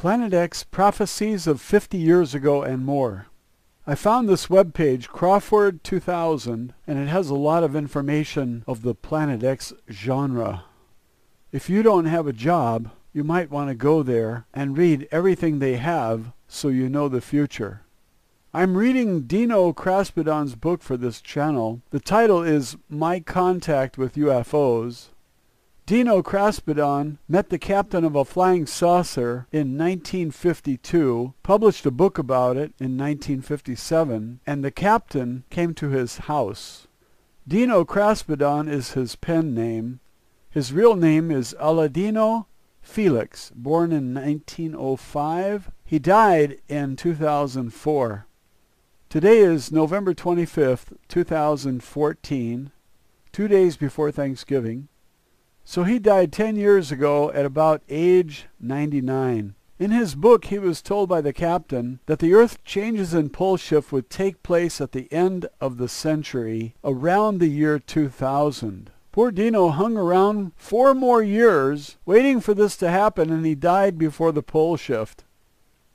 Planet X Prophecies of 50 Years Ago and More. I found this webpage, Crawford 2000, and it has a lot of information of the Planet X genre. If you don't have a job, you might want to go there and read everything they have so you know the future. I'm reading Dino Kraspedon's book for this channel. The title is My Contact with UFOs. Dino Kraspedon met the captain of a flying saucer in 1952, published a book about it in 1957, and the captain came to his house. Dino Kraspedon is his pen name. His real name is Aladino Felix, born in 1905. He died in 2004. Today is November 25th, 2014, two days before Thanksgiving. So he died 10 years ago at about age 99. In his book, he was told by the captain that the Earth changes in pole shift would take place at the end of the century, around the year 2000. Poor Dino hung around four more years waiting for this to happen, and he died before the pole shift.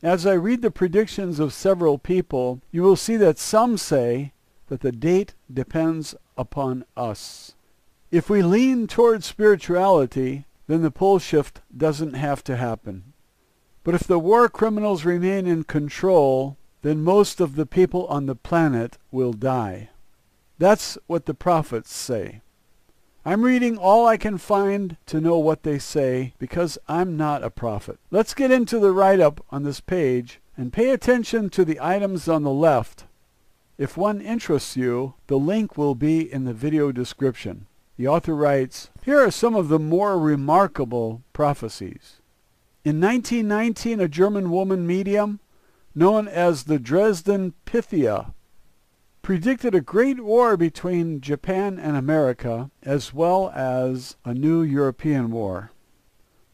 As I read the predictions of several people, you will see that some say that the date depends upon us. If we lean towards spirituality, then the pole shift doesn't have to happen. But if the war criminals remain in control, then most of the people on the planet will die. That's what the prophets say. I'm reading all I can find to know what they say because I'm not a prophet. Let's get into the write-up on this page and pay attention to the items on the left. If one interests you, the link will be in the video description. The author writes, Here are some of the more remarkable prophecies. In 1919, a German woman medium, known as the Dresden Pythia, predicted a great war between Japan and America, as well as a new European war.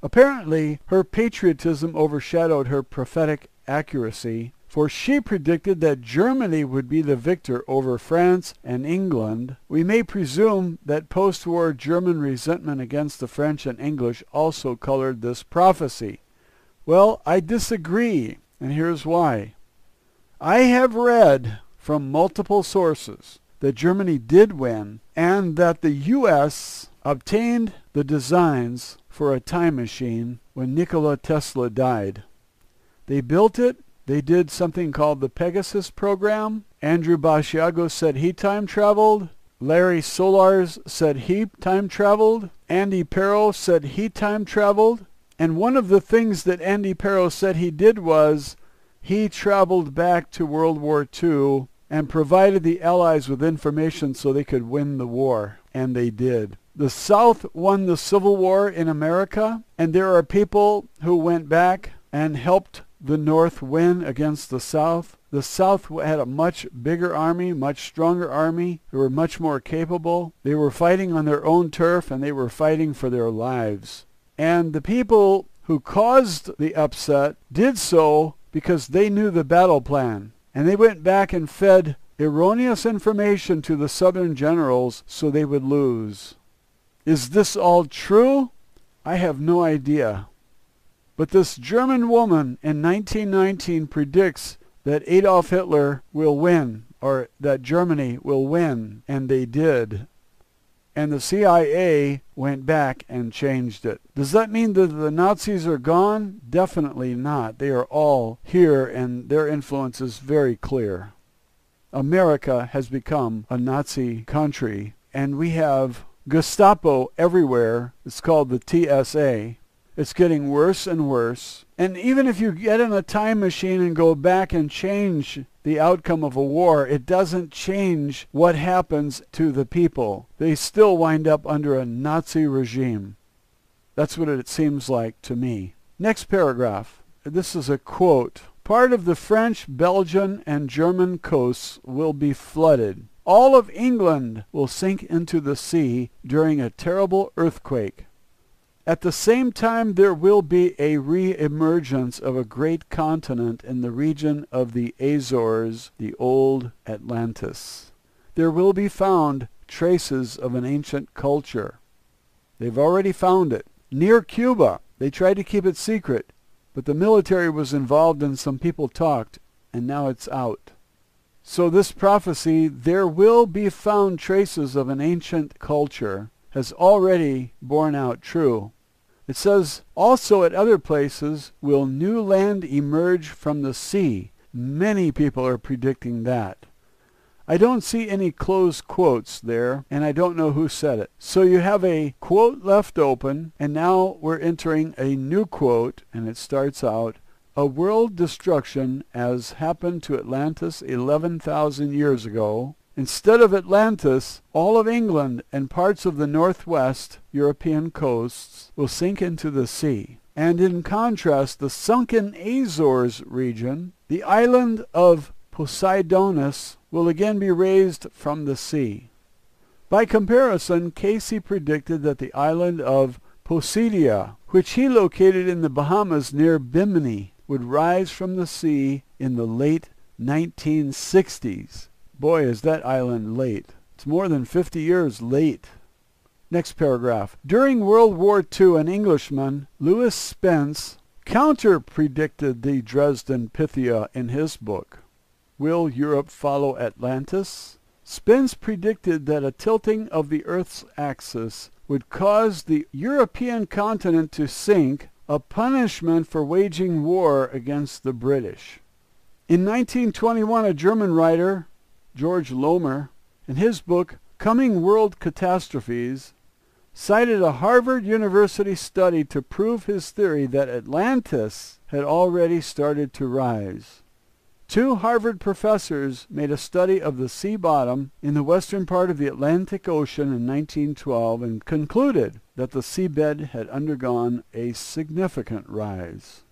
Apparently, her patriotism overshadowed her prophetic accuracy, for she predicted that Germany would be the victor over France and England. We may presume that post-war German resentment against the French and English also colored this prophecy. Well, I disagree, and here's why. I have read from multiple sources that Germany did win and that the U.S. obtained the designs for a time machine when Nikola Tesla died. They built it. They did something called the Pegasus program. Andrew Basiago said he time traveled. Larry Solars said he time traveled. Andy Pero said he time traveled. And one of the things that Andy Pero said he did was he traveled back to World War II and provided the Allies with information so they could win the war. And they did. The South won the Civil War in America, and there are people who went back and helped the North win against the South. The South had a much bigger army, much stronger army. They were much more capable. They were fighting on their own turf, and they were fighting for their lives. And the people who caused the upset did so because they knew the battle plan. And they went back and fed erroneous information to the Southern generals so they would lose. Is this all true? I have no idea. But this German woman in 1919 predicts that Adolf Hitler will win, or that Germany will win, and they did. And the CIA went back and changed it. Does that mean that the Nazis are gone? Definitely not. They are all here, and their influence is very clear. America has become a Nazi country, and we have Gestapo everywhere. It's called the TSA. It's getting worse and worse. And even if you get in a time machine and go back and change the outcome of a war, it doesn't change what happens to the people. They still wind up under a Nazi regime. That's what it seems like to me. Next paragraph. This is a quote. Part of the French, Belgian, and German coasts will be flooded. All of England will sink into the sea during a terrible earthquake. At the same time, there will be a re-emergence of a great continent in the region of the Azores, the old Atlantis. There will be found traces of an ancient culture. They've already found it. Near Cuba, they tried to keep it secret. but the military was involved and some people talked, and now it's out. So this prophecy, there will be found traces of an ancient culture, has already borne out true. It says, also at other places will new land emerge from the sea. Many people are predicting that. I don't see any closed quotes there, and I don't know who said it. So you have a quote left open, and now we're entering a new quote, and it starts out, a world destruction as happened to Atlantis 11,000 years ago. Instead of Atlantis, all of England and parts of the northwest European coasts will sink into the sea. And in contrast, the sunken Azores region, the island of Poseidonis will again be raised from the sea. By comparison, Cayce predicted that the island of Poseidia, which he located in the Bahamas near Bimini, would rise from the sea in the late 1960s. Boy, is that island late. It's more than 50 years late. Next paragraph. During World War II, an Englishman, Lewis Spence, counter-predicted the Dresden Pythia in his book. Will Europe follow Atlantis? Spence predicted that a tilting of the Earth's axis would cause the European continent to sink, a punishment for waging war against the British. In 1921, a German writer, George Lomer, in his book Coming World Catastrophes, cited a Harvard University study to prove his theory that Atlantis had already started to rise. Two Harvard professors made a study of the sea bottom in the western part of the Atlantic Ocean in 1912 and concluded that the seabed had undergone a significant rise.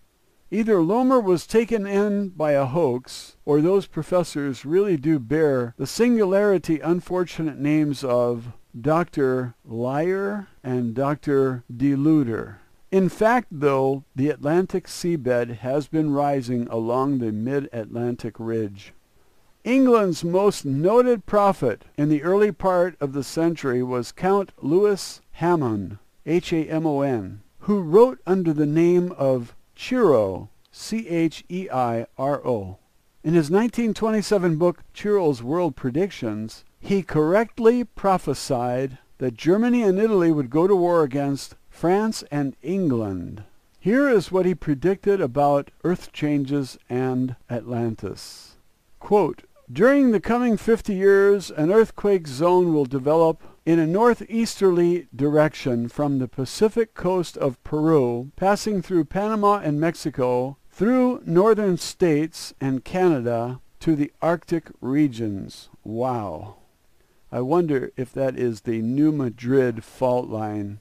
Either Lomer was taken in by a hoax, or those professors really do bear the singularity unfortunate names of Dr. Liar and Dr. Deluder. In fact, though, the Atlantic seabed has been rising along the mid-Atlantic ridge. England's most noted prophet in the early part of the century was Count Louis Hamon, H-A-M-O-N, who wrote under the name of Cheiro, C-H-E-I-R-O. In his 1927 book, Cheiro's World Predictions, he correctly prophesied that Germany and Italy would go to war against France and England. Here is what he predicted about earth changes and Atlantis. Quote, During the coming 50 years, an earthquake zone will develop in a northeasterly direction from the Pacific coast of Peru, passing through Panama and Mexico, through northern states and Canada to the Arctic regions. Wow. I wonder if that is the New Madrid fault line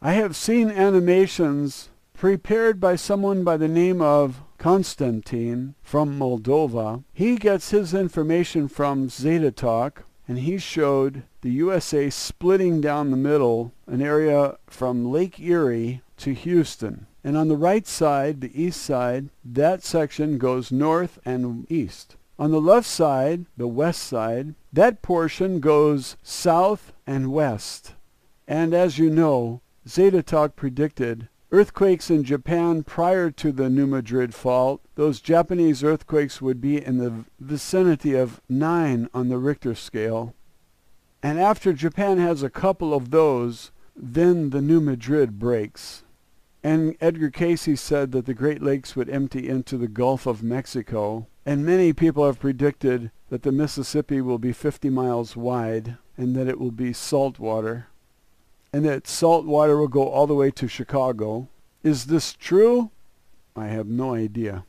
I have seen animations prepared by someone by the name of Konstantin from Moldova. He gets his information from ZetaTalk, and he showed the USA splitting down the middle, an area from Lake Erie to Houston. And on the right side, the east side, that section goes north and east. On the left side, the west side, that portion goes south and west. And as you know, ZetaTalk predicted earthquakes in Japan prior to the New Madrid fault. Those Japanese earthquakes would be in the vicinity of 9 on the Richter scale. And after Japan has a couple of those, then the New Madrid breaks. And Edgar Cayce said that the Great Lakes would empty into the Gulf of Mexico. And many people have predicted that the Mississippi will be 50 miles wide and that it will be salt water and that salt water will go all the way to Chicago. Is this true? I have no idea.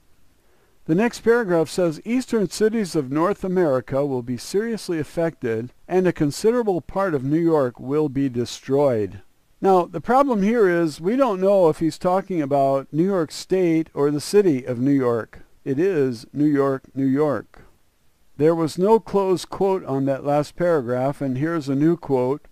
The next paragraph says eastern cities of North America will be seriously affected and a considerable part of New York will be destroyed. Now, the problem here is we don't know if he's talking about New York State or the city of New York. It is New York, New York. There was no close quote on that last paragraph, and here's a new quote.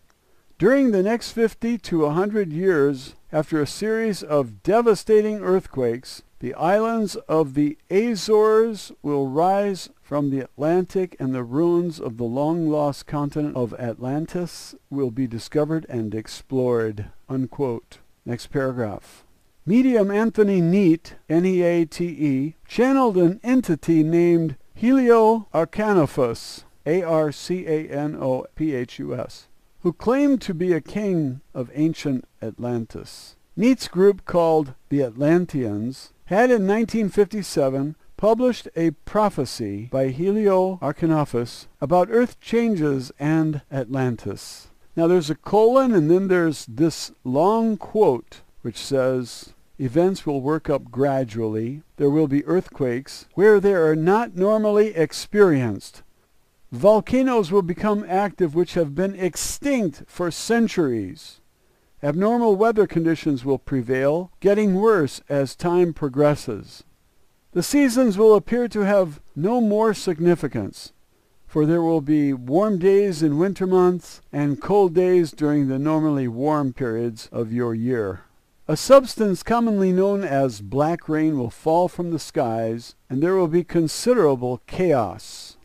During the next 50 to 100 years, after a series of devastating earthquakes, the islands of the Azores will rise from the Atlantic and the ruins of the long-lost continent of Atlantis will be discovered and explored. Unquote. Next paragraph. medium Anthony Neate, N-E-A-T-E, channeled an entity named Helio Arcanophus, A-R-C-A-N-O-P-H-U-S, who claimed to be a king of ancient Atlantis. Neate's group called the Atlanteans had in 1957 published a prophecy by Helio Arcanophus about Earth changes and Atlantis. Now there's a colon and then there's this long quote which says, Events will work up gradually. There will be earthquakes where they are not normally experienced. Volcanoes will become active which have been extinct for centuries. Abnormal weather conditions will prevail, getting worse as time progresses. The seasons will appear to have no more significance, for there will be warm days in winter months and cold days during the normally warm periods of your year. A substance commonly known as black rain will fall from the skies, and there will be considerable chaos.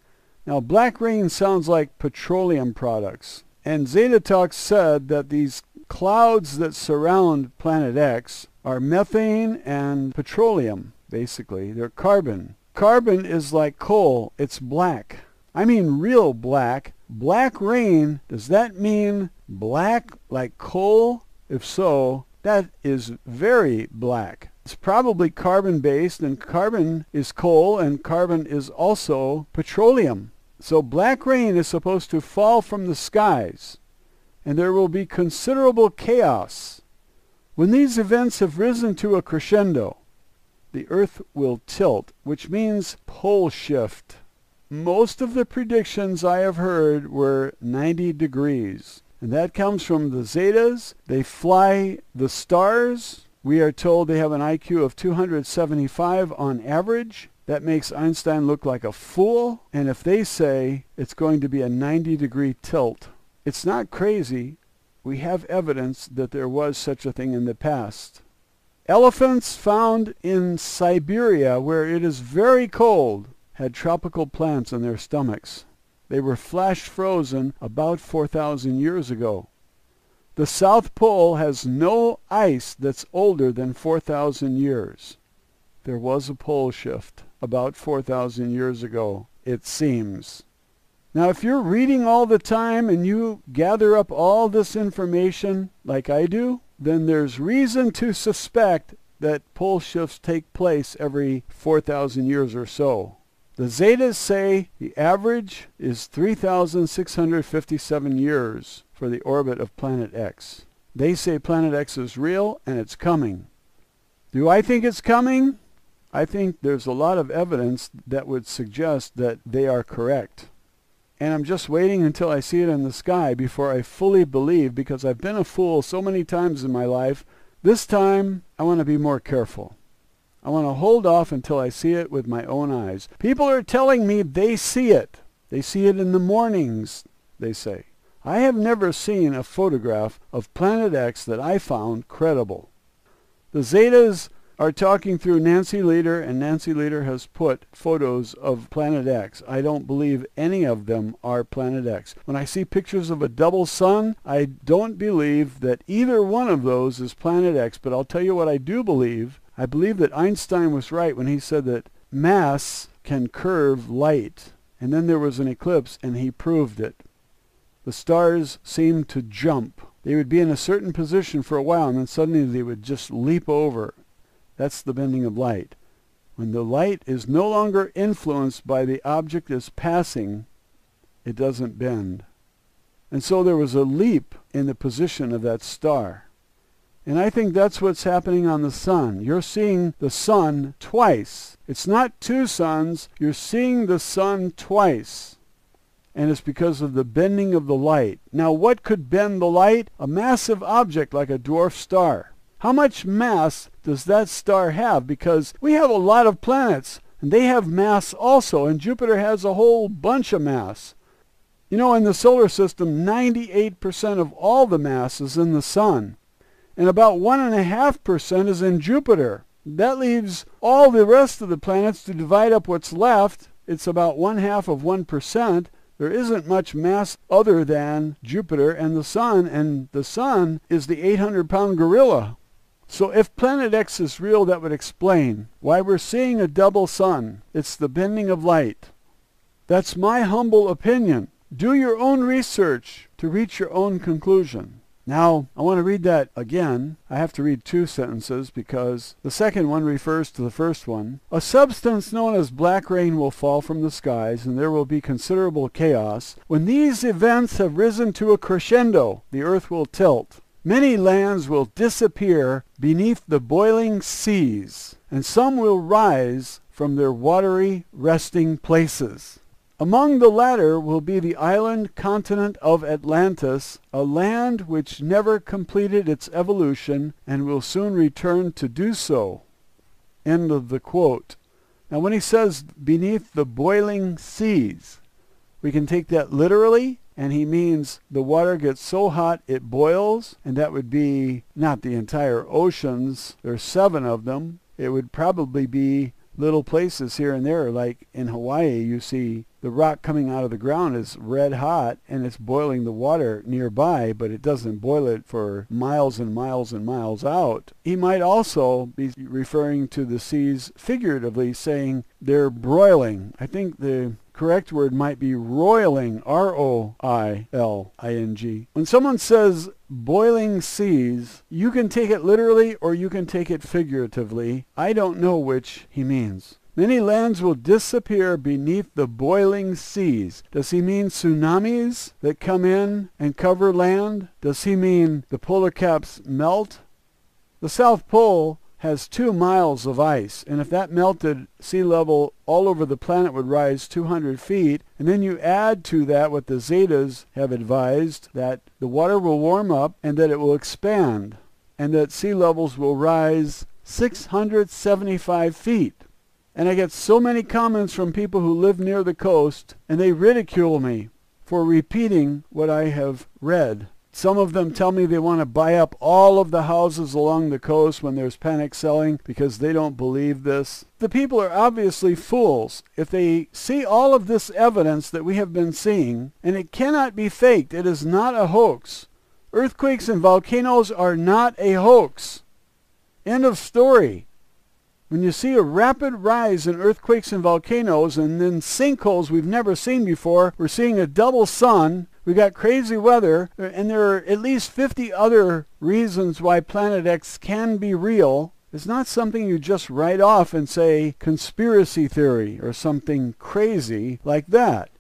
Now, black rain sounds like petroleum products, and Zeta said that these clouds that surround Planet X are methane and petroleum basically. They're carbon. Carbon is like coal. It's black. I mean real black. Black rain, does that mean black like coal? If so, that is very black. It's probably carbon based and carbon is coal and carbon is also petroleum. So black rain is supposed to fall from the skies and there will be considerable chaos. When these events have risen to a crescendo, the Earth will tilt, which means pole shift. Most of the predictions I have heard were 90 degrees. And that comes from the Zetas. They fly the stars. We are told they have an IQ of 275 on average. That makes Einstein look like a fool. And if they say it's going to be a 90 degree tilt, it's not crazy. We have evidence that there was such a thing in the past. Elephants found in Siberia, where it is very cold, had tropical plants in their stomachs. They were flash frozen about 4,000 years ago. The South Pole has no ice that's older than 4,000 years. There was a pole shift about 4,000 years ago, it seems. Now, if you're reading all the time and you gather up all this information like I do, then there's reason to suspect that pole shifts take place every 4,000 years or so. The Zetas say the average is 3,657 years for the orbit of Planet X. They say Planet X is real and it's coming. Do I think it's coming? I think there's a lot of evidence that would suggest that they are correct and I'm just waiting until I see it in the sky before I fully believe because I've been a fool so many times in my life. This time, I want to be more careful. I want to hold off until I see it with my own eyes. People are telling me they see it. They see it in the mornings, they say. I have never seen a photograph of Planet X that I found credible. The Zetas are talking through Nancy Lieder, and Nancy Lieder has put photos of Planet X. I don't believe any of them are Planet X. When I see pictures of a double sun, I don't believe that either one of those is Planet X. But I'll tell you what I do believe. I believe that Einstein was right when he said that mass can curve light. And then there was an eclipse, and he proved it. The stars seemed to jump. They would be in a certain position for a while, and then suddenly they would just leap over. That's the bending of light. When the light is no longer influenced by the object that's passing, it doesn't bend. And so there was a leap in the position of that star. And I think that's what's happening on the sun. You're seeing the sun twice. It's not two suns. You're seeing the sun twice. And it's because of the bending of the light. Now, what could bend the light? A massive object like a dwarf star. How much mass does that star have? Because we have a lot of planets, and they have mass also, and Jupiter has a whole bunch of mass. You know, in the solar system, 98% of all the mass is in the sun, and about 1.5% is in Jupiter. That leaves all the rest of the planets to divide up what's left. It's about one half of 1%. There isn't much mass other than Jupiter and the sun, and the sun is the 800 pound gorilla. So if Planet X is real, that would explain why we're seeing a double sun. It's the bending of light. That's my humble opinion. Do your own research to reach your own conclusion. Now, I want to read that again. I have to read two sentences because the second one refers to the first one. A substance known as black rain will fall from the skies, and there will be considerable chaos. When these events have risen to a crescendo, the earth will tilt. Many lands will disappear beneath the boiling seas, and some will rise from their watery resting places. Among the latter will be the island continent of Atlantis, a land which never completed its evolution and will soon return to do so. End of the quote. Now when he says beneath the boiling seas, we can take that literally and he means the water gets so hot it boils and that would be not the entire oceans there's seven of them it would probably be little places here and there like in hawaii you see the rock coming out of the ground is red hot and it's boiling the water nearby, but it doesn't boil it for miles and miles and miles out. He might also be referring to the seas figuratively, saying they're broiling. I think the correct word might be roiling, R-O-I-L-I-N-G. When someone says boiling seas, you can take it literally or you can take it figuratively. I don't know which he means. Many lands will disappear beneath the boiling seas. Does he mean tsunamis that come in and cover land? Does he mean the polar caps melt? The South Pole has two miles of ice, and if that melted, sea level all over the planet would rise 200 feet. And then you add to that what the Zetas have advised, that the water will warm up and that it will expand, and that sea levels will rise 675 feet. And I get so many comments from people who live near the coast, and they ridicule me for repeating what I have read. Some of them tell me they want to buy up all of the houses along the coast when there's panic selling because they don't believe this. The people are obviously fools. If they see all of this evidence that we have been seeing, and it cannot be faked, it is not a hoax. Earthquakes and volcanoes are not a hoax. End of story. When you see a rapid rise in earthquakes and volcanoes and then sinkholes we've never seen before, we're seeing a double sun, we got crazy weather, and there are at least 50 other reasons why Planet X can be real. It's not something you just write off and say conspiracy theory or something crazy like that.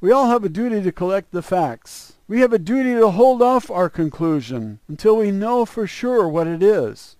We all have a duty to collect the facts. We have a duty to hold off our conclusion until we know for sure what it is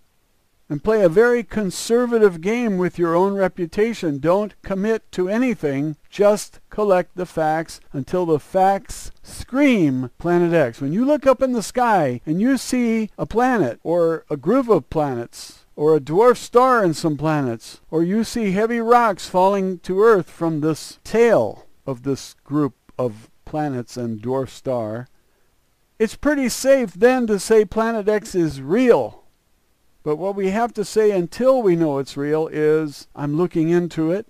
and play a very conservative game with your own reputation. Don't commit to anything. Just collect the facts until the facts scream Planet X. When you look up in the sky and you see a planet or a group of planets or a dwarf star in some planets, or you see heavy rocks falling to Earth from this tail of this group of planets and dwarf star, it's pretty safe then to say Planet X is real. But what we have to say until we know it's real is, I'm looking into it.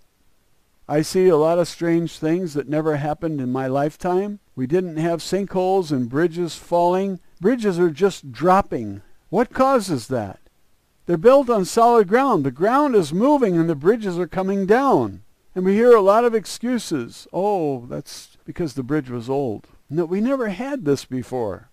I see a lot of strange things that never happened in my lifetime. We didn't have sinkholes and bridges falling. Bridges are just dropping. What causes that? They're built on solid ground. The ground is moving and the bridges are coming down. And we hear a lot of excuses. Oh, that's because the bridge was old. No, we never had this before.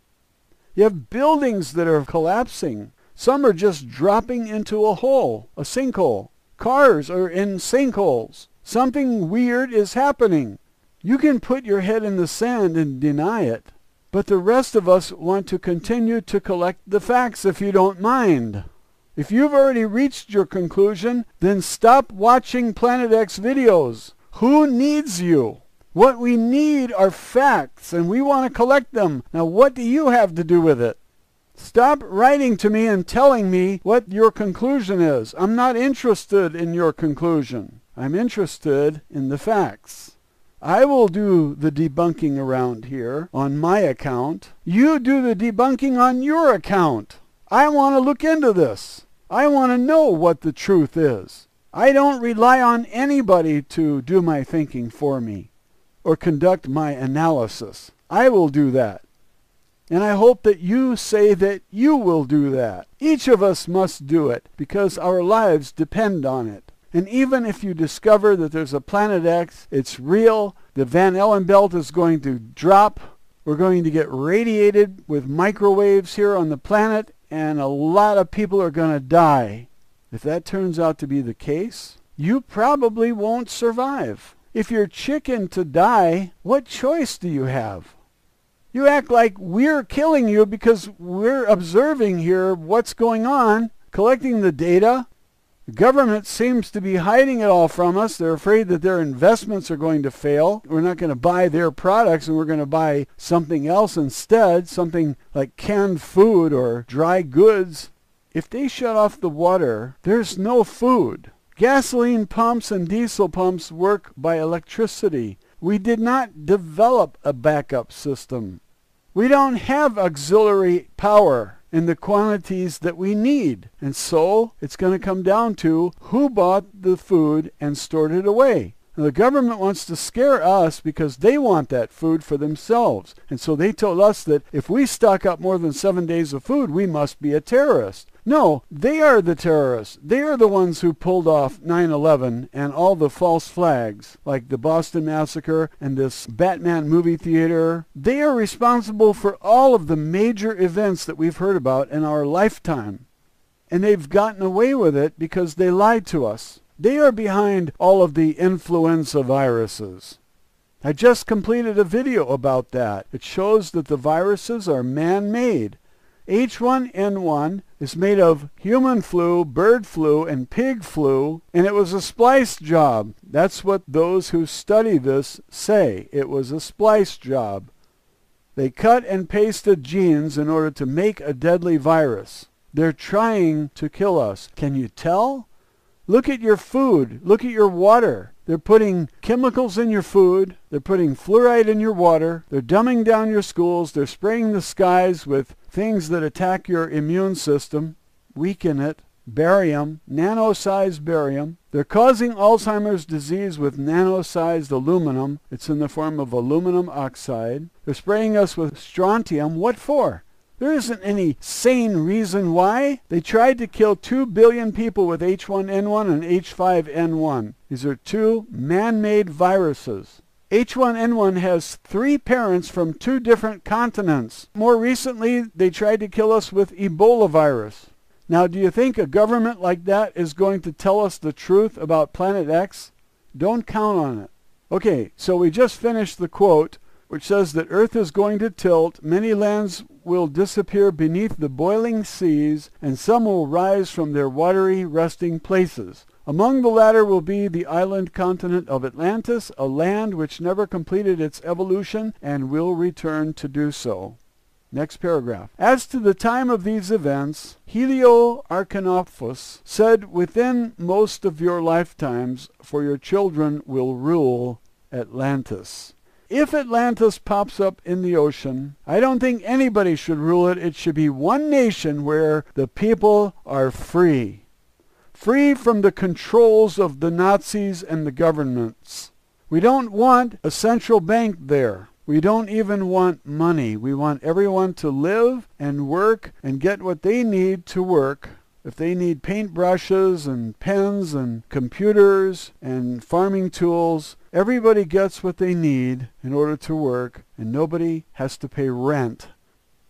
You have buildings that are collapsing. Some are just dropping into a hole, a sinkhole. Cars are in sinkholes. Something weird is happening. You can put your head in the sand and deny it, but the rest of us want to continue to collect the facts if you don't mind. If you've already reached your conclusion, then stop watching Planet X videos. Who needs you? What we need are facts, and we want to collect them. Now, what do you have to do with it? Stop writing to me and telling me what your conclusion is. I'm not interested in your conclusion. I'm interested in the facts. I will do the debunking around here on my account. You do the debunking on your account. I want to look into this. I want to know what the truth is. I don't rely on anybody to do my thinking for me or conduct my analysis. I will do that. And I hope that you say that you will do that. Each of us must do it because our lives depend on it. And even if you discover that there's a planet X, it's real, the Van Allen belt is going to drop, we're going to get radiated with microwaves here on the planet, and a lot of people are going to die. If that turns out to be the case, you probably won't survive. If you're chicken to die, what choice do you have? You act like we're killing you because we're observing here what's going on, collecting the data. The government seems to be hiding it all from us. They're afraid that their investments are going to fail. We're not going to buy their products and we're going to buy something else instead, something like canned food or dry goods. If they shut off the water, there's no food. Gasoline pumps and diesel pumps work by electricity. We did not develop a backup system. We don't have auxiliary power in the quantities that we need. And so it's going to come down to who bought the food and stored it away. Now, the government wants to scare us because they want that food for themselves. And so they told us that if we stock up more than seven days of food, we must be a terrorist. No, they are the terrorists. They are the ones who pulled off 9-11 and all the false flags, like the Boston Massacre and this Batman movie theater. They are responsible for all of the major events that we've heard about in our lifetime. And they've gotten away with it because they lied to us. They are behind all of the influenza viruses. I just completed a video about that. It shows that the viruses are man-made. H1N1 is made of human flu, bird flu, and pig flu, and it was a splice job. That's what those who study this say. It was a splice job. They cut and pasted genes in order to make a deadly virus. They're trying to kill us. Can you tell? Look at your food. Look at your water. They're putting chemicals in your food. They're putting fluoride in your water. They're dumbing down your schools. They're spraying the skies with things that attack your immune system, weaken it, barium, nano-sized barium. They're causing Alzheimer's disease with nano-sized aluminum. It's in the form of aluminum oxide. They're spraying us with strontium. What for? There isn't any sane reason why. They tried to kill 2 billion people with H1N1 and H5N1. These are two man-made viruses. H1N1 has three parents from two different continents. More recently, they tried to kill us with Ebola virus. Now, do you think a government like that is going to tell us the truth about Planet X? Don't count on it. Okay, so we just finished the quote which says that Earth is going to tilt, many lands will disappear beneath the boiling seas, and some will rise from their watery resting places. Among the latter will be the island continent of Atlantis, a land which never completed its evolution and will return to do so. Next paragraph. As to the time of these events, Helio Arcanophus said, Within most of your lifetimes, for your children will rule Atlantis. If Atlantis pops up in the ocean, I don't think anybody should rule it. It should be one nation where the people are free. Free from the controls of the Nazis and the governments. We don't want a central bank there. We don't even want money. We want everyone to live and work and get what they need to work if they need paintbrushes and pens and computers and farming tools, everybody gets what they need in order to work and nobody has to pay rent,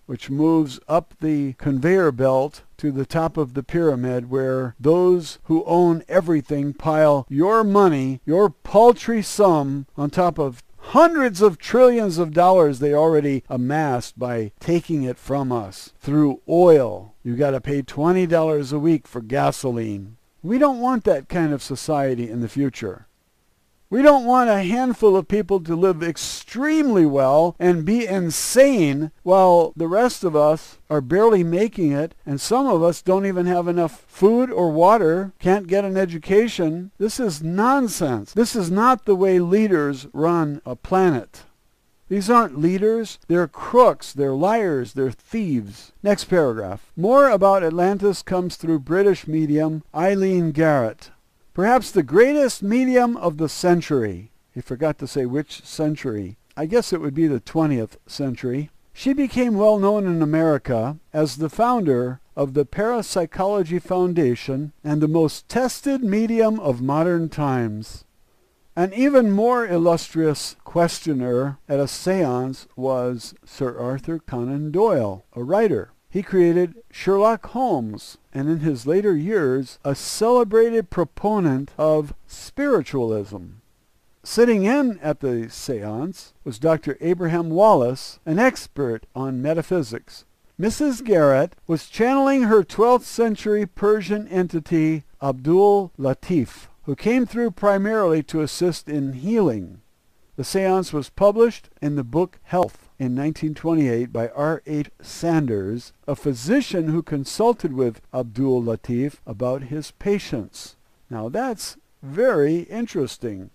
which moves up the conveyor belt to the top of the pyramid where those who own everything pile your money, your paltry sum, on top of hundreds of trillions of dollars they already amassed by taking it from us through oil. You got to pay $20 a week for gasoline. We don't want that kind of society in the future. We don't want a handful of people to live extremely well and be insane while the rest of us are barely making it and some of us don't even have enough food or water, can't get an education. This is nonsense. This is not the way leaders run a planet. These aren't leaders. They're crooks. They're liars. They're thieves. Next paragraph. More about Atlantis comes through British medium Eileen Garrett. Perhaps the greatest medium of the century. He forgot to say which century. I guess it would be the 20th century. She became well known in America as the founder of the Parapsychology Foundation and the most tested medium of modern times. An even more illustrious questioner at a seance was Sir Arthur Conan Doyle, a writer. He created Sherlock Holmes, and in his later years a celebrated proponent of spiritualism. Sitting in at the seance was Dr. Abraham Wallace, an expert on metaphysics. Mrs. Garrett was channeling her 12th century Persian entity Abdul Latif, who came through primarily to assist in healing. The seance was published in the book Health in 1928 by R. H. Saunders, a physician who consulted with Abdul Latif about his patients. Now that's very interesting.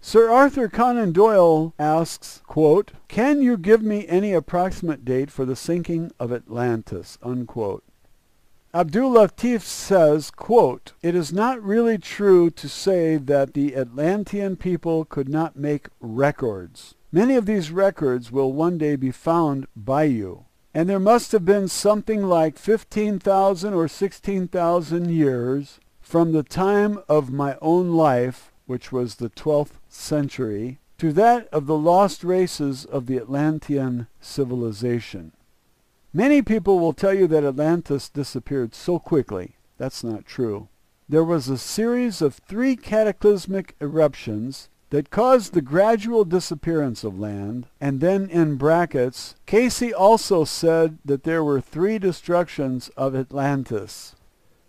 Sir Arthur Conan Doyle asks, quote, Can you give me any approximate date for the sinking of Atlantis? Unquote. Abdul Latif says, quote, It is not really true to say that the Atlantean people could not make records. Many of these records will one day be found by you. And there must have been something like 15,000 or 16,000 years from the time of my own life which was the 12th century, to that of the lost races of the Atlantean civilization. Many people will tell you that Atlantis disappeared so quickly. That's not true. There was a series of three cataclysmic eruptions that caused the gradual disappearance of land, and then in brackets, Cayce also said that there were three destructions of Atlantis.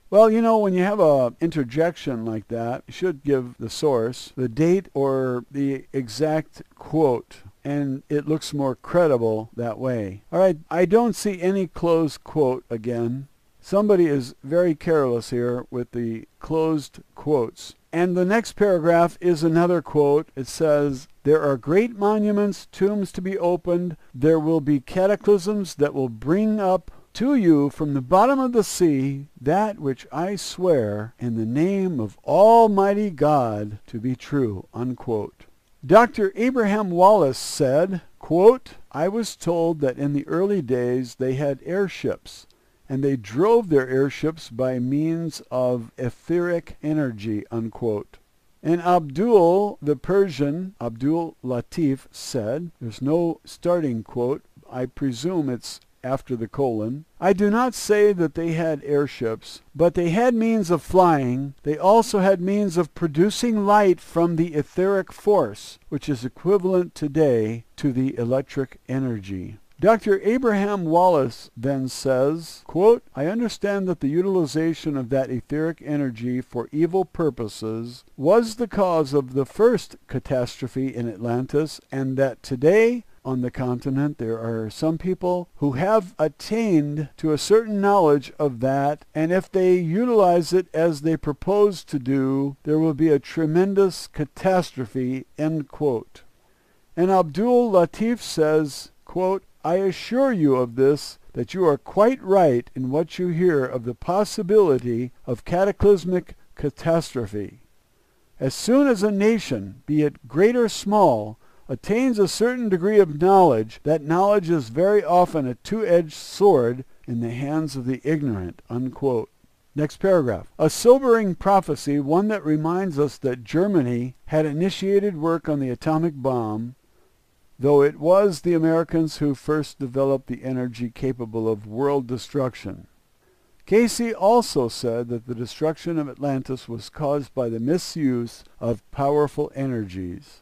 Well, you know, when you have a interjection like that, you should give the source, the date, or the exact quote, and it looks more credible that way. All right, I don't see any closed quote again. Somebody is very careless here with the closed quotes. And the next paragraph is another quote. It says, There are great monuments, tombs to be opened. There will be cataclysms that will bring up to you from the bottom of the sea that which I swear in the name of Almighty God to be true. Unquote. Dr. Abraham Wallace said, quote, I was told that in the early days they had airships, and they drove their airships by means of etheric energy. Unquote. And Abdul, the Persian, Abdul Latif, said, there's no starting quote, I presume it's after the colon. I do not say that they had airships, but they had means of flying. They also had means of producing light from the etheric force, which is equivalent today to the electric energy. Dr. Abraham Wallace then says, quote, I understand that the utilization of that etheric energy for evil purposes was the cause of the first catastrophe in Atlantis and that today on the continent. There are some people who have attained to a certain knowledge of that, and if they utilize it as they propose to do, there will be a tremendous catastrophe, end quote. And Abdul Latif says, quote, I assure you of this, that you are quite right in what you hear of the possibility of cataclysmic catastrophe. As soon as a nation, be it great or small, attains a certain degree of knowledge, that knowledge is very often a two-edged sword in the hands of the ignorant. Unquote. Next paragraph. A sobering prophecy, one that reminds us that Germany had initiated work on the atomic bomb, though it was the Americans who first developed the energy capable of world destruction. Cayce also said that the destruction of Atlantis was caused by the misuse of powerful energies.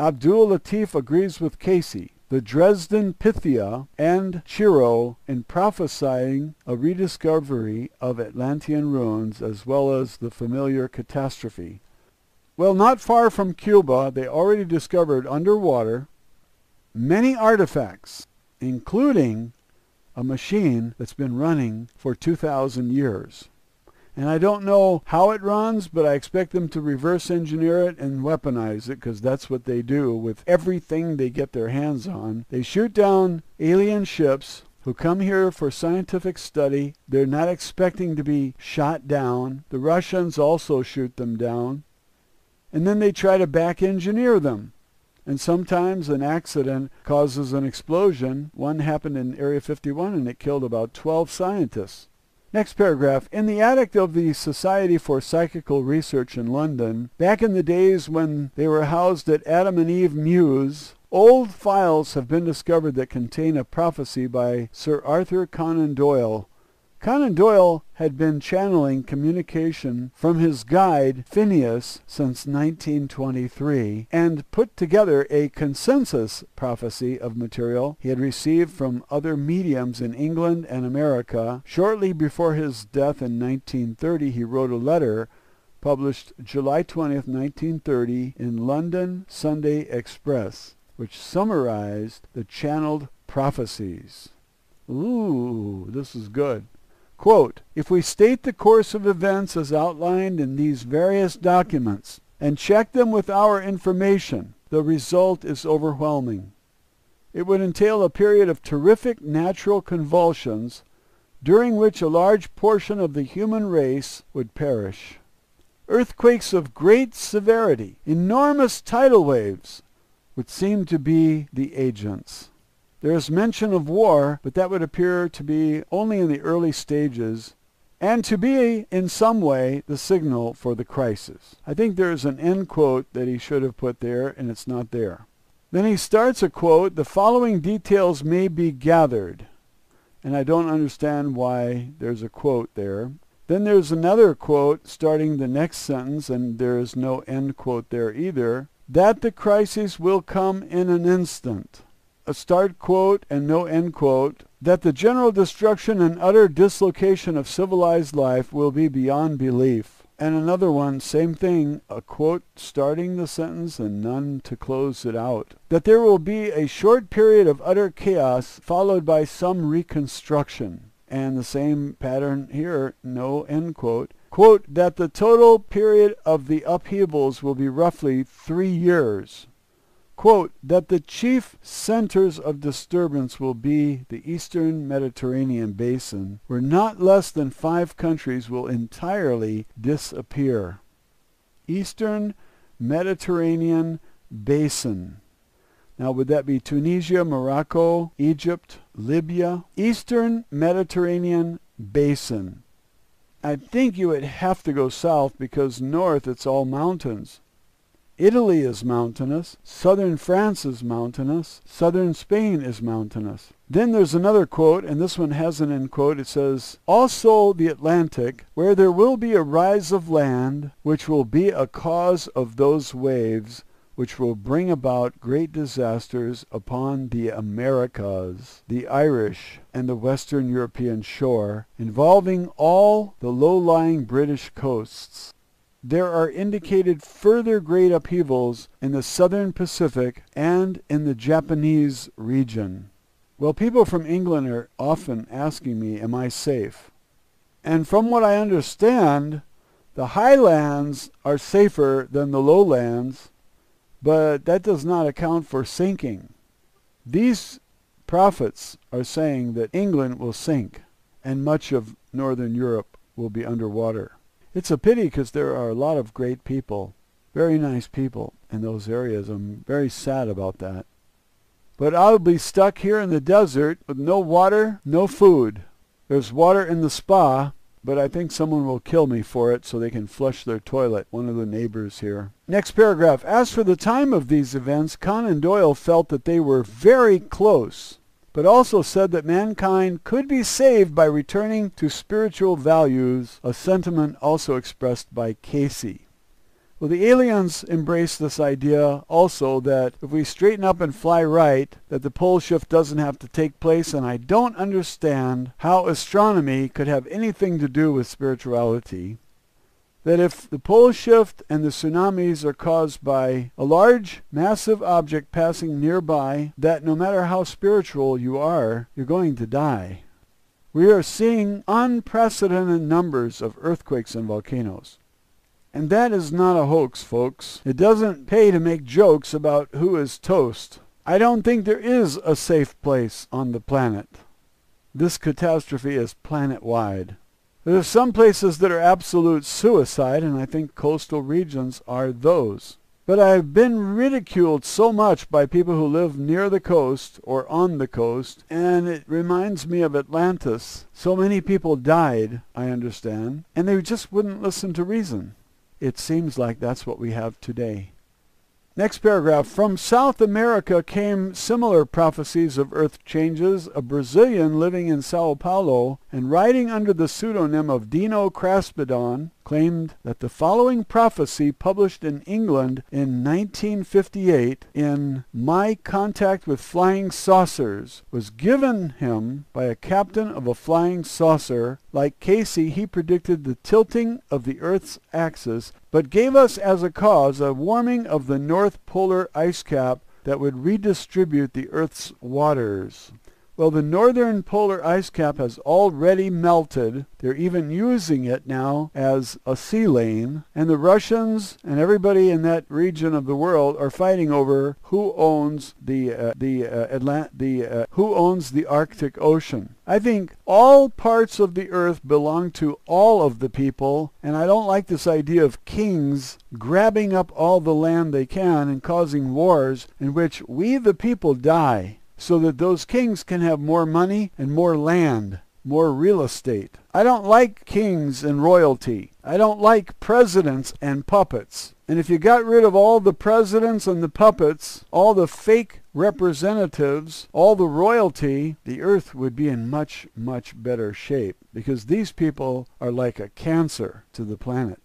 Abdul Latif agrees with Cayce. the Dresden Pythia, and Cheiro in prophesying a rediscovery of Atlantean ruins as well as the familiar catastrophe. Well, not far from Cuba, they already discovered underwater many artifacts, including a machine that's been running for 2,000 years. And I don't know how it runs, but I expect them to reverse engineer it and weaponize it because that's what they do with everything they get their hands on. They shoot down alien ships who come here for scientific study. They're not expecting to be shot down. The Russians also shoot them down. And then they try to back engineer them. And sometimes an accident causes an explosion. One happened in Area 51 and it killed about 12 scientists. Next paragraph. In the attic of the Society for Psychical Research in London, back in the days when they were housed at Adam and Eve Mews, old files have been discovered that contain a prophecy by Sir Arthur Conan Doyle Conan Doyle had been channeling communication from his guide Phineas since 1923 and put together a consensus prophecy of material he had received from other mediums in England and America. Shortly before his death in 1930 he wrote a letter published July 20, 1930 in London Sunday Express which summarized the channeled prophecies. Ooh, this is good. Quote, if we state the course of events as outlined in these various documents and check them with our information, the result is overwhelming. It would entail a period of terrific natural convulsions during which a large portion of the human race would perish. Earthquakes of great severity, enormous tidal waves, would seem to be the agents. There is mention of war, but that would appear to be only in the early stages and to be in some way the signal for the crisis. I think there is an end quote that he should have put there and it's not there. Then he starts a quote, the following details may be gathered. And I don't understand why there's a quote there. Then there's another quote starting the next sentence, and there is no end quote there either, that the crisis will come in an instant a start quote and no end quote, that the general destruction and utter dislocation of civilized life will be beyond belief. And another one, same thing, a quote starting the sentence and none to close it out. That there will be a short period of utter chaos followed by some reconstruction. And the same pattern here, no end quote. Quote, that the total period of the upheavals will be roughly three years quote, that the chief centers of disturbance will be the eastern Mediterranean basin, where not less than five countries will entirely disappear. Eastern Mediterranean basin. Now, would that be Tunisia, Morocco, Egypt, Libya? Eastern Mediterranean basin. I think you would have to go south because north it's all mountains. Italy is mountainous. Southern France is mountainous. Southern Spain is mountainous. Then there's another quote, and this one has an end quote. It says, Also the Atlantic, where there will be a rise of land, which will be a cause of those waves, which will bring about great disasters upon the Americas, the Irish, and the Western European shore, involving all the low-lying British coasts there are indicated further great upheavals in the southern Pacific and in the Japanese region. Well, people from England are often asking me, am I safe? And from what I understand, the highlands are safer than the lowlands, but that does not account for sinking. These prophets are saying that England will sink and much of northern Europe will be underwater. It's a pity because there are a lot of great people, very nice people in those areas. I'm very sad about that. But I'll be stuck here in the desert with no water, no food. There's water in the spa, but I think someone will kill me for it so they can flush their toilet, one of the neighbors here. Next paragraph. As for the time of these events, Conan Doyle felt that they were very close but also said that mankind could be saved by returning to spiritual values, a sentiment also expressed by Cayce. Well, the aliens embrace this idea also that if we straighten up and fly right, that the pole shift doesn't have to take place, and I don't understand how astronomy could have anything to do with spirituality that if the pole shift and the tsunamis are caused by a large, massive object passing nearby, that no matter how spiritual you are, you're going to die. We are seeing unprecedented numbers of earthquakes and volcanoes. And that is not a hoax, folks. It doesn't pay to make jokes about who is toast. I don't think there is a safe place on the planet. This catastrophe is planet-wide. There's some places that are absolute suicide, and I think coastal regions are those. But I've been ridiculed so much by people who live near the coast or on the coast, and it reminds me of Atlantis. So many people died, I understand, and they just wouldn't listen to reason. It seems like that's what we have today. Next paragraph. From South America came similar prophecies of earth changes. A Brazilian living in Sao Paulo and writing under the pseudonym of Dino Kraspedon claimed that the following prophecy published in England in 1958 in My Contact with Flying Saucers was given him by a captain of a flying saucer. Like Cayce, he predicted the tilting of the Earth's axis, but gave us as a cause a warming of the North Polar ice cap that would redistribute the Earth's waters. Well, the northern polar ice cap has already melted. They're even using it now as a sea lane. And the Russians and everybody in that region of the world are fighting over who owns the uh, the uh, the uh, who owns the Arctic Ocean. I think all parts of the earth belong to all of the people, and I don't like this idea of kings grabbing up all the land they can and causing wars in which we the people die so that those kings can have more money and more land, more real estate. I don't like kings and royalty. I don't like presidents and puppets. And if you got rid of all the presidents and the puppets, all the fake representatives, all the royalty, the earth would be in much, much better shape because these people are like a cancer to the planet.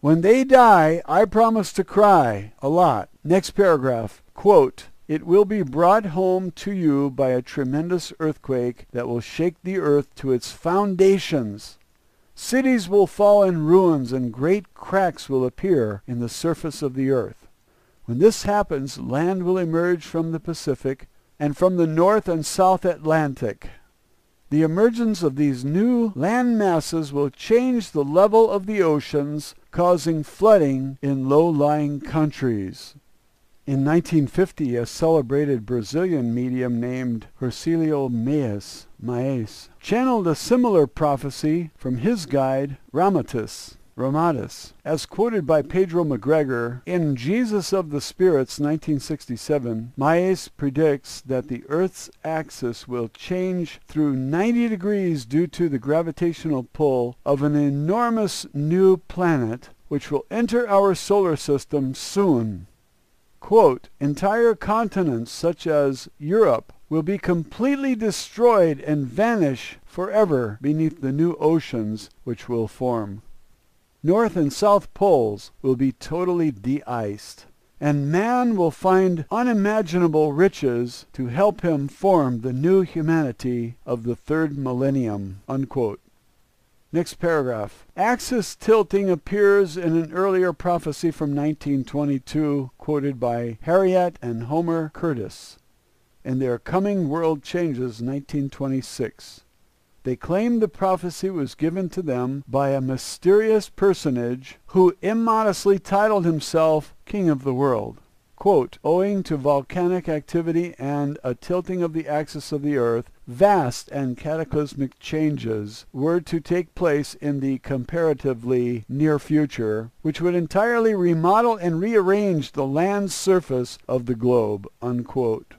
When they die, I promise to cry a lot. Next paragraph. Quote, it will be brought home to you by a tremendous earthquake that will shake the earth to its foundations. Cities will fall in ruins and great cracks will appear in the surface of the earth. When this happens, land will emerge from the Pacific and from the North and South Atlantic. The emergence of these new land masses will change the level of the oceans, causing flooding in low-lying countries. In 1950, a celebrated Brazilian medium named Hercílio Maes, Maes channeled a similar prophecy from his guide Ramatis. Ramatis, as quoted by Pedro MacGregor in Jesus of the Spirits 1967, Maes predicts that the Earth's axis will change through 90 degrees due to the gravitational pull of an enormous new planet which will enter our solar system soon. Quote, entire continents such as Europe will be completely destroyed and vanish forever beneath the new oceans which will form. North and South poles will be totally de-iced, and man will find unimaginable riches to help him form the new humanity of the third millennium. Unquote. Next paragraph. Axis tilting appears in an earlier prophecy from 1922 quoted by Harriet and Homer Curtis in their Coming World Changes 1926. They claim the prophecy was given to them by a mysterious personage who immodestly titled himself King of the World quote, owing to volcanic activity and a tilting of the axis of the earth, vast and cataclysmic changes were to take place in the comparatively near future, which would entirely remodel and rearrange the land surface of the globe, unquote.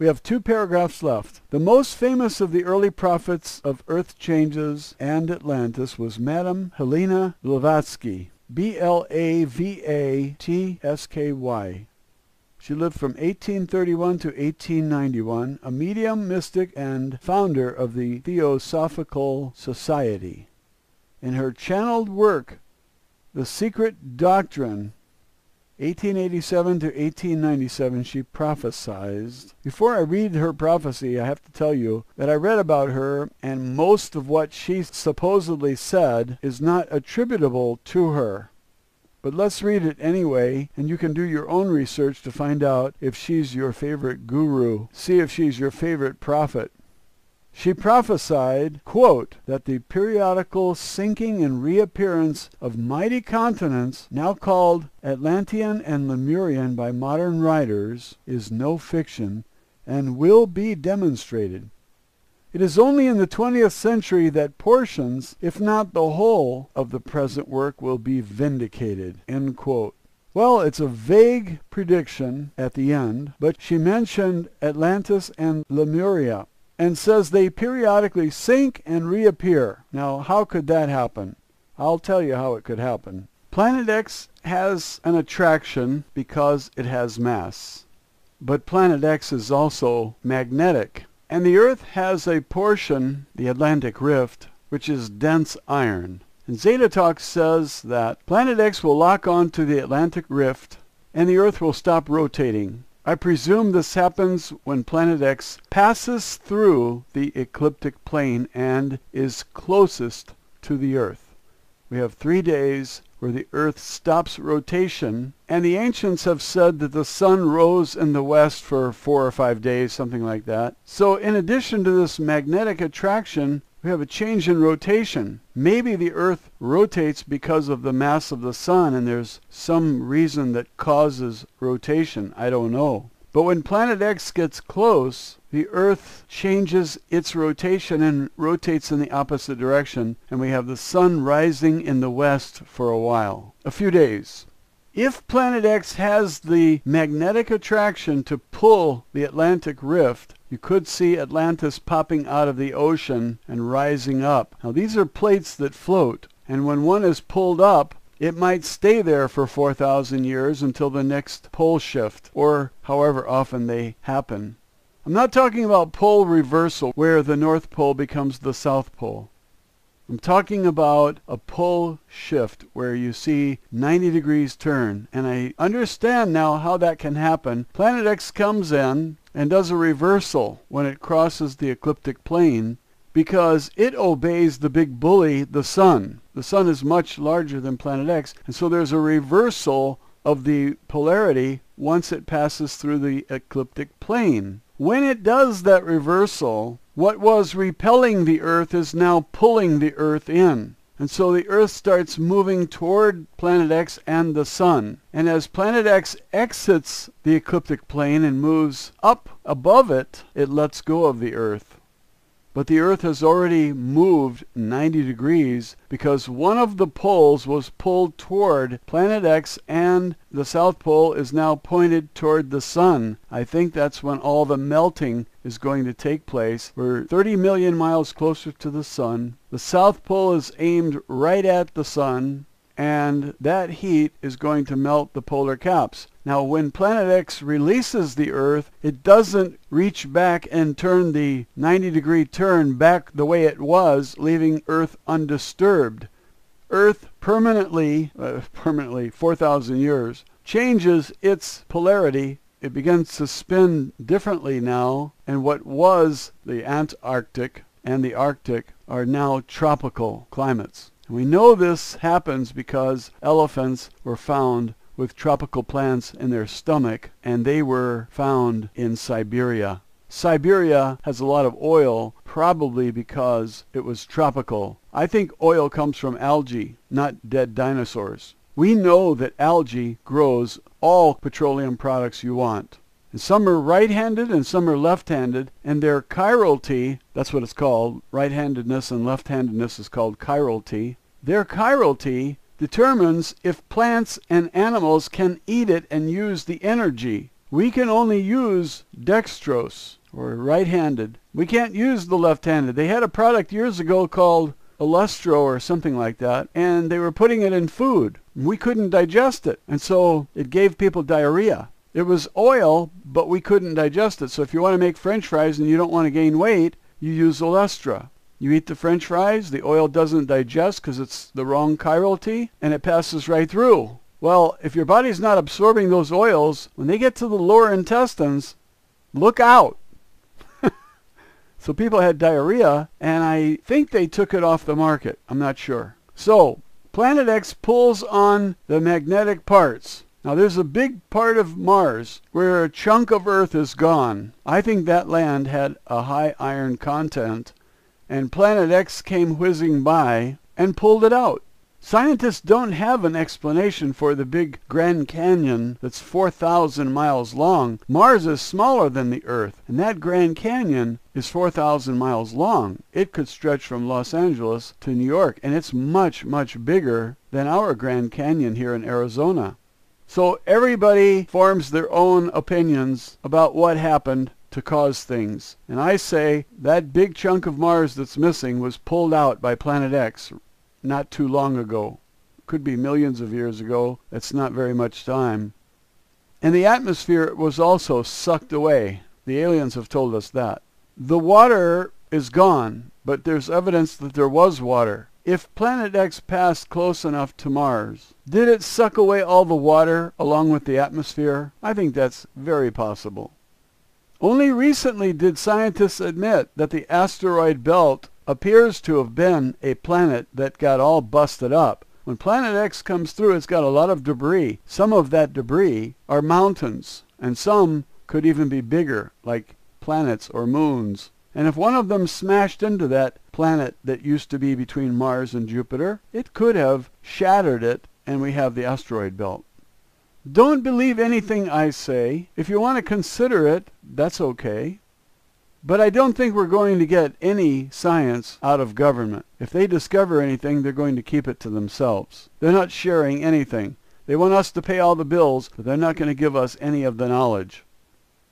We have two paragraphs left. The most famous of the early prophets of earth changes and Atlantis was Madame Helena Blavatsky, B-L-A-V-A-T-S-K-Y. She lived from 1831 to 1891, a medium, mystic, and founder of the Theosophical Society. In her channeled work, The Secret Doctrine, 1887 to 1897, she prophesied. Before I read her prophecy, I have to tell you that I read about her, and most of what she supposedly said is not attributable to her. But let's read it anyway, and you can do your own research to find out if she's your favorite guru. See if she's your favorite prophet. She prophesied, quote, that the periodical sinking and reappearance of mighty continents, now called Atlantean and Lemurian by modern writers, is no fiction, and will be demonstrated. It is only in the 20th century that portions, if not the whole, of the present work will be vindicated." Well, it's a vague prediction at the end, but she mentioned Atlantis and Lemuria and says they periodically sink and reappear. Now, how could that happen? I'll tell you how it could happen. Planet X has an attraction because it has mass. But Planet X is also magnetic. And the Earth has a portion, the Atlantic Rift, which is dense iron. And Zeta Talk says that Planet X will lock on to the Atlantic Rift and the Earth will stop rotating. I presume this happens when Planet X passes through the ecliptic plane and is closest to the Earth. We have three days where the earth stops rotation. And the ancients have said that the sun rose in the west for four or five days, something like that. So in addition to this magnetic attraction, we have a change in rotation. Maybe the earth rotates because of the mass of the sun and there's some reason that causes rotation. I don't know. But when planet X gets close, the Earth changes its rotation and rotates in the opposite direction, and we have the sun rising in the west for a while, a few days. If planet X has the magnetic attraction to pull the Atlantic rift, you could see Atlantis popping out of the ocean and rising up. Now these are plates that float, and when one is pulled up, it might stay there for 4,000 years until the next pole shift, or however often they happen. I'm not talking about pole reversal, where the North Pole becomes the South Pole. I'm talking about a pole shift where you see 90 degrees turn. And I understand now how that can happen. Planet X comes in and does a reversal when it crosses the ecliptic plane because it obeys the big bully, the sun. The sun is much larger than planet X, and so there's a reversal of the polarity once it passes through the ecliptic plane. When it does that reversal, what was repelling the Earth is now pulling the Earth in. And so the Earth starts moving toward Planet X and the Sun. And as Planet X exits the ecliptic plane and moves up above it, it lets go of the Earth. But the Earth has already moved 90 degrees because one of the poles was pulled toward planet X and the South Pole is now pointed toward the Sun. I think that's when all the melting is going to take place. We're 30 million miles closer to the Sun. The South Pole is aimed right at the Sun and that heat is going to melt the polar caps. Now, when Planet X releases the Earth, it doesn't reach back and turn the 90 degree turn back the way it was, leaving Earth undisturbed. Earth permanently, uh, permanently, 4,000 years, changes its polarity. It begins to spin differently now, and what was the Antarctic and the Arctic are now tropical climates. We know this happens because elephants were found with tropical plants in their stomach, and they were found in Siberia. Siberia has a lot of oil, probably because it was tropical. I think oil comes from algae, not dead dinosaurs. We know that algae grows all petroleum products you want. And some are right-handed and some are left-handed, and their chirality, that's what it's called, right-handedness and left-handedness is called chirality. Their chirality determines if plants and animals can eat it and use the energy. We can only use dextrose, or right-handed. We can't use the left-handed. They had a product years ago called Olustro or something like that, and they were putting it in food. We couldn't digest it, and so it gave people diarrhea. It was oil, but we couldn't digest it. So if you want to make french fries and you don't want to gain weight, you use Olestra. You eat the french fries, the oil doesn't digest because it's the wrong chirality, and it passes right through. Well, if your body's not absorbing those oils, when they get to the lower intestines, look out. so people had diarrhea, and I think they took it off the market. I'm not sure. So, Planet X pulls on the magnetic parts. Now there's a big part of Mars where a chunk of Earth is gone. I think that land had a high iron content and Planet X came whizzing by and pulled it out. Scientists don't have an explanation for the big Grand Canyon that's 4,000 miles long. Mars is smaller than the Earth, and that Grand Canyon is 4,000 miles long. It could stretch from Los Angeles to New York, and it's much, much bigger than our Grand Canyon here in Arizona. So everybody forms their own opinions about what happened to cause things. And I say that big chunk of Mars that's missing was pulled out by Planet X not too long ago. Could be millions of years ago. That's not very much time. And the atmosphere was also sucked away. The aliens have told us that. The water is gone, but there's evidence that there was water. If Planet X passed close enough to Mars, did it suck away all the water along with the atmosphere? I think that's very possible. Only recently did scientists admit that the asteroid belt appears to have been a planet that got all busted up. When Planet X comes through, it's got a lot of debris. Some of that debris are mountains, and some could even be bigger, like planets or moons. And if one of them smashed into that planet that used to be between Mars and Jupiter, it could have shattered it, and we have the asteroid belt. Don't believe anything I say. If you want to consider it, that's okay. But I don't think we're going to get any science out of government. If they discover anything, they're going to keep it to themselves. They're not sharing anything. They want us to pay all the bills, but they're not going to give us any of the knowledge.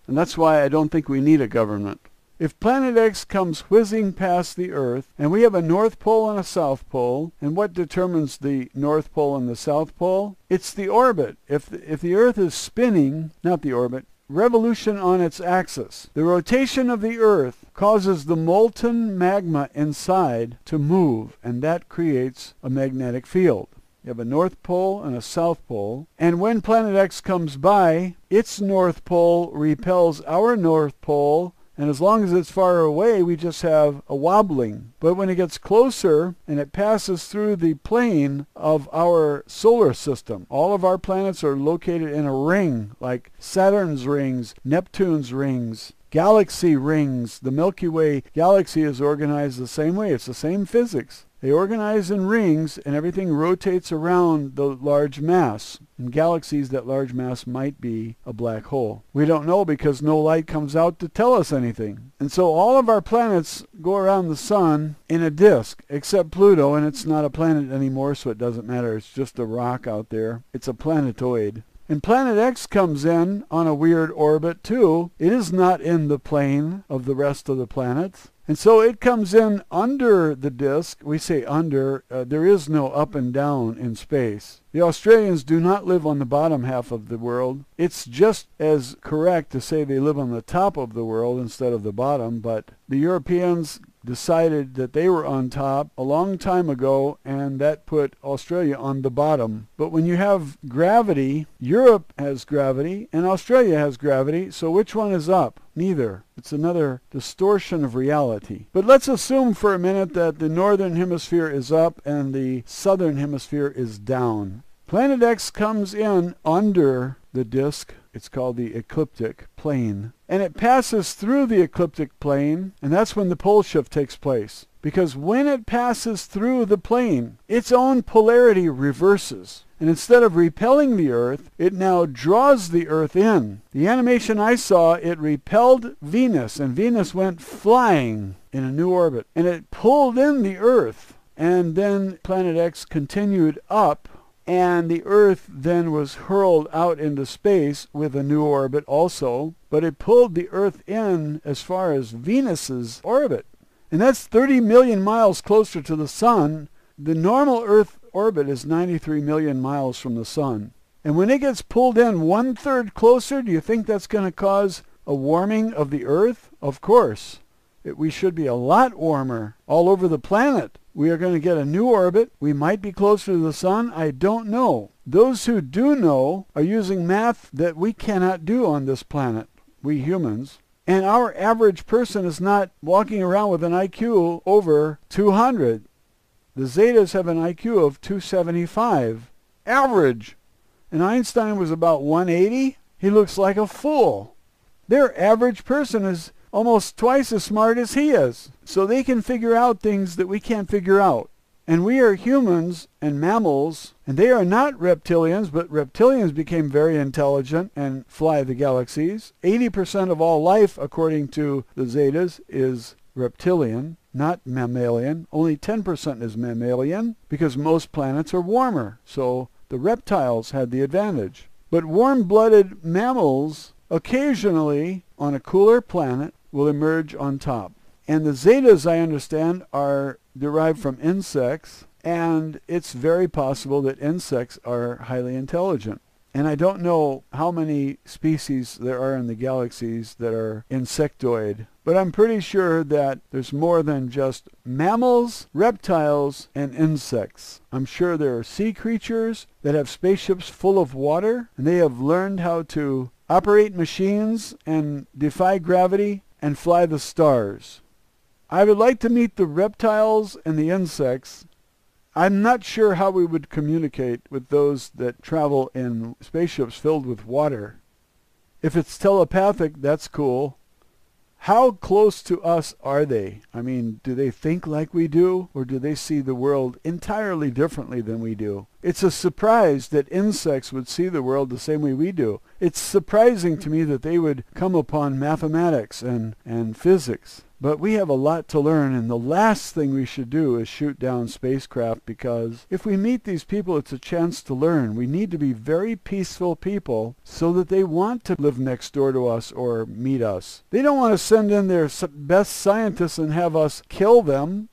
And that's why I don't think we need a government. If Planet X comes whizzing past the Earth, and we have a North Pole and a South Pole, and what determines the North Pole and the South Pole? It's the orbit. If the, if the Earth is spinning, not the orbit, revolution on its axis, the rotation of the Earth causes the molten magma inside to move, and that creates a magnetic field. You have a North Pole and a South Pole. And when Planet X comes by, its North Pole repels our North Pole and as long as it's far away, we just have a wobbling. But when it gets closer and it passes through the plane of our solar system, all of our planets are located in a ring, like Saturn's rings, Neptune's rings, galaxy rings. The Milky Way galaxy is organized the same way. It's the same physics. They organize in rings and everything rotates around the large mass. In galaxies, that large mass might be a black hole. We don't know because no light comes out to tell us anything. And so all of our planets go around the sun in a disk, except Pluto, and it's not a planet anymore, so it doesn't matter. It's just a rock out there. It's a planetoid. And Planet X comes in on a weird orbit too. It is not in the plane of the rest of the planets. And so it comes in under the disk. We say under. Uh, there is no up and down in space. The Australians do not live on the bottom half of the world. It's just as correct to say they live on the top of the world instead of the bottom, but the Europeans decided that they were on top a long time ago and that put Australia on the bottom. But when you have gravity, Europe has gravity and Australia has gravity, so which one is up? Neither. It's another distortion of reality. But let's assume for a minute that the northern hemisphere is up and the southern hemisphere is down. Planet X comes in under the disk. It's called the ecliptic plane. And it passes through the ecliptic plane, and that's when the pole shift takes place. Because when it passes through the plane, its own polarity reverses. And instead of repelling the Earth, it now draws the Earth in. The animation I saw, it repelled Venus, and Venus went flying in a new orbit. And it pulled in the Earth. And then Planet X continued up and the Earth then was hurled out into space with a new orbit also, but it pulled the Earth in as far as Venus's orbit. And that's 30 million miles closer to the Sun. The normal Earth orbit is 93 million miles from the Sun. And when it gets pulled in one-third closer, do you think that's going to cause a warming of the Earth? Of course. It, we should be a lot warmer all over the planet. We are going to get a new orbit. We might be closer to the sun. I don't know. Those who do know are using math that we cannot do on this planet, we humans. And our average person is not walking around with an IQ over 200. The Zetas have an IQ of 275. Average. And Einstein was about 180. He looks like a fool. Their average person is almost twice as smart as he is. So they can figure out things that we can't figure out. And we are humans and mammals, and they are not reptilians, but reptilians became very intelligent and fly the galaxies. 80% of all life, according to the Zetas, is reptilian, not mammalian. Only 10% is mammalian because most planets are warmer. So the reptiles had the advantage. But warm-blooded mammals occasionally on a cooler planet will emerge on top. And the zetas, I understand, are derived from insects, and it's very possible that insects are highly intelligent. And I don't know how many species there are in the galaxies that are insectoid, but I'm pretty sure that there's more than just mammals, reptiles, and insects. I'm sure there are sea creatures that have spaceships full of water, and they have learned how to operate machines and defy gravity and fly the stars. I would like to meet the reptiles and the insects I'm not sure how we would communicate with those that travel in spaceships filled with water. If it's telepathic, that's cool. How close to us are they? I mean, do they think like we do, or do they see the world entirely differently than we do? It's a surprise that insects would see the world the same way we do. It's surprising to me that they would come upon mathematics and, and physics. But we have a lot to learn, and the last thing we should do is shoot down spacecraft because if we meet these people, it's a chance to learn. We need to be very peaceful people so that they want to live next door to us or meet us. They don't want to send in their best scientists and have us kill them.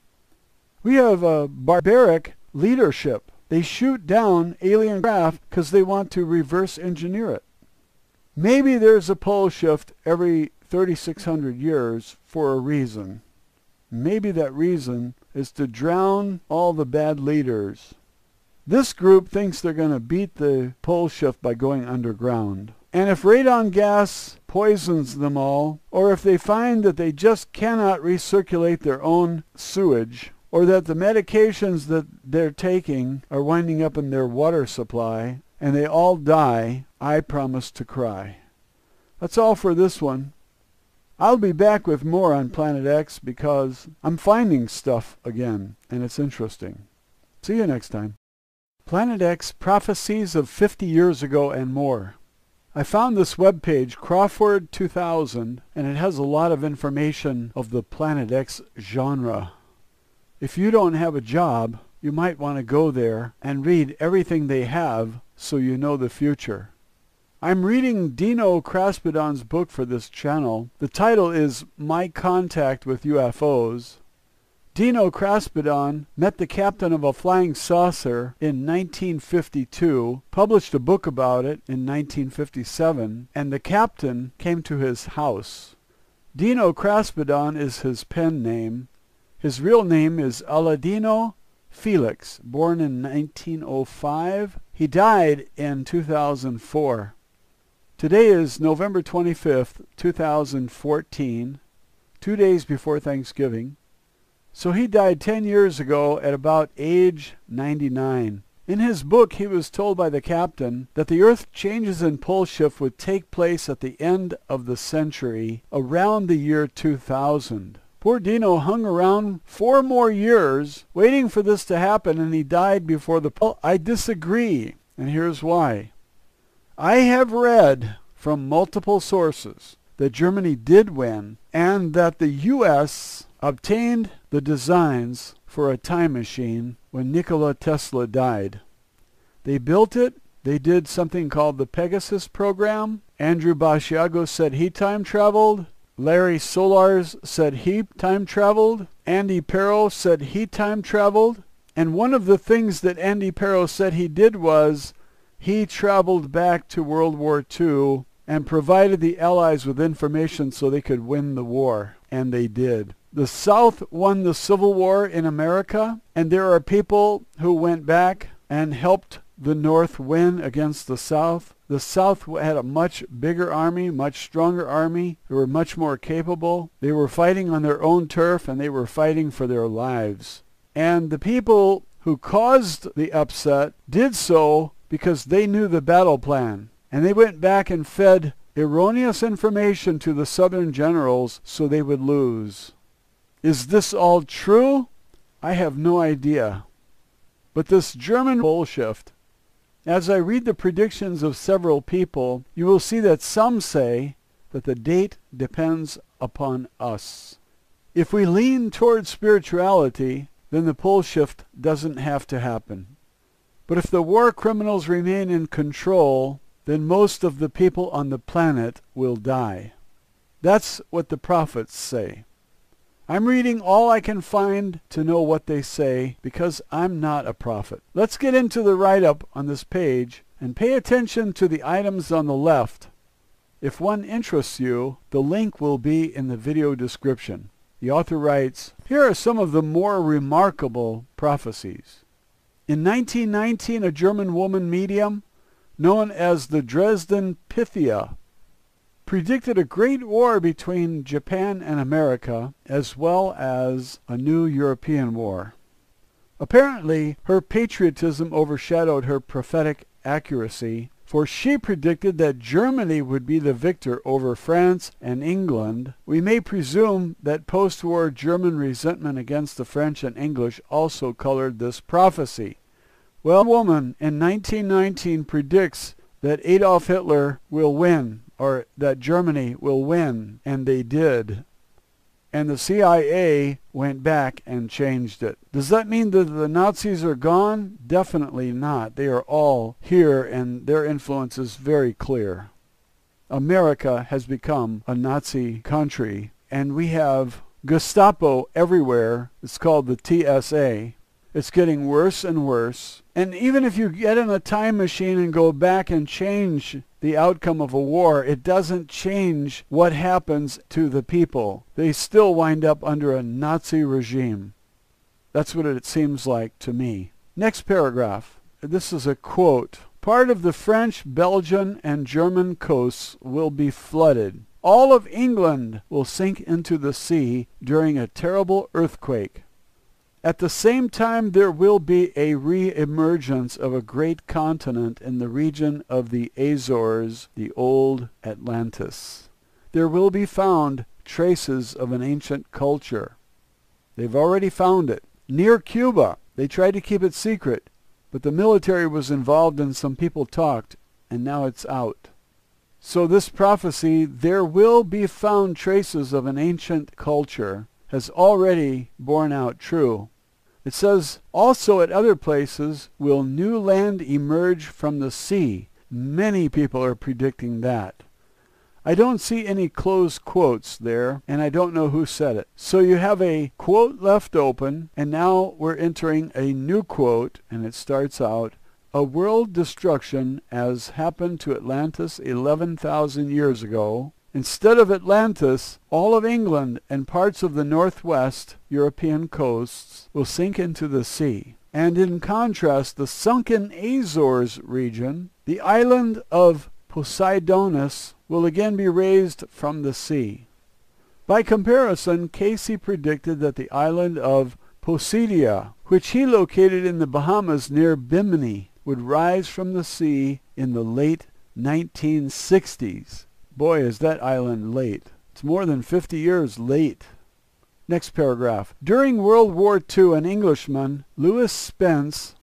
We have a barbaric leadership. They shoot down alien craft because they want to reverse engineer it. Maybe there's a pole shift every 3,600 years for a reason. Maybe that reason is to drown all the bad leaders. This group thinks they're going to beat the pole shift by going underground. And if radon gas poisons them all, or if they find that they just cannot recirculate their own sewage, or that the medications that they're taking are winding up in their water supply, and they all die, I promise to cry. That's all for this one. I'll be back with more on Planet X because I'm finding stuff again, and it's interesting. See you next time. Planet X Prophecies of 50 Years Ago and More. I found this web page, Crawford 2000, and it has a lot of information of the Planet X genre. If you don't have a job, you might want to go there and read everything they have so you know the future. I'm reading Dino Kraspedon's book for this channel. The title is My Contact with UFOs. Dino Kraspedon met the captain of a flying saucer in 1952, published a book about it in 1957, and the captain came to his house. Dino Kraspedon is his pen name. His real name is Aladino Felix, born in 1905. He died in 2004. Today is November 25th, 2014, two days before Thanksgiving. So he died 10 years ago at about age 99. In his book, he was told by the captain that the Earth changes in pole shift would take place at the end of the century, around the year 2000. Poor Dino hung around four more years waiting for this to happen, and he died before the pole. I disagree, and here's why. I have read from multiple sources that Germany did win and that the U.S. obtained the designs for a time machine when Nikola Tesla died. They built it. They did something called the Pegasus program. Andrew Basiago said he time traveled. Larry Solars said he time traveled. Andy Perro said he time traveled. And one of the things that Andy Perro said he did was he traveled back to World War II and provided the Allies with information so they could win the war. And they did. The South won the Civil War in America, and there are people who went back and helped the North win against the South. The South had a much bigger army, much stronger army. They were much more capable. They were fighting on their own turf, and they were fighting for their lives. And the people who caused the upset did so because they knew the battle plan. And they went back and fed erroneous information to the Southern generals so they would lose. Is this all true? I have no idea. But this German pole shift, as I read the predictions of several people, you will see that some say that the date depends upon us. If we lean towards spirituality, then the pole shift doesn't have to happen. But if the war criminals remain in control, then most of the people on the planet will die. That's what the prophets say. I'm reading all I can find to know what they say because I'm not a prophet. Let's get into the write-up on this page and pay attention to the items on the left. If one interests you, the link will be in the video description. The author writes, Here are some of the more remarkable prophecies. In 1919, a German woman medium, known as the Dresden Pythia, predicted a great war between Japan and America, as well as a new European war. Apparently, her patriotism overshadowed her prophetic accuracy, for she predicted that Germany would be the victor over France and England. We may presume that post-war German resentment against the French and English also colored this prophecy. Well, woman in 1919 predicts that Adolf Hitler will win or that Germany will win, and they did. And the CIA went back and changed it. Does that mean that the Nazis are gone? Definitely not. They are all here and their influence is very clear. America has become a Nazi country and we have Gestapo everywhere. It's called the TSA. It's getting worse and worse. And even if you get in a time machine and go back and change the outcome of a war, it doesn't change what happens to the people. They still wind up under a Nazi regime. That's what it seems like to me. Next paragraph. This is a quote. Part of the French, Belgian, and German coasts will be flooded. All of England will sink into the sea during a terrible earthquake. At the same time, there will be a re-emergence of a great continent in the region of the Azores, the old Atlantis. There will be found traces of an ancient culture. They've already found it. Near Cuba, they tried to keep it secret, but the military was involved and some people talked, and now it's out. So this prophecy, there will be found traces of an ancient culture has already borne out true. It says, also at other places will new land emerge from the sea. Many people are predicting that. I don't see any closed quotes there, and I don't know who said it. So you have a quote left open, and now we're entering a new quote, and it starts out, a world destruction as happened to Atlantis 11,000 years ago Instead of Atlantis, all of England and parts of the northwest European coasts will sink into the sea. And in contrast, the sunken Azores region, the island of Poseidonis, will again be raised from the sea. By comparison, Cayce predicted that the island of Poseidia, which he located in the Bahamas near Bimini, would rise from the sea in the late 1960s. Boy, is that island late. It's more than 50 years late. Next paragraph. During World War II, an Englishman, Lewis Spence,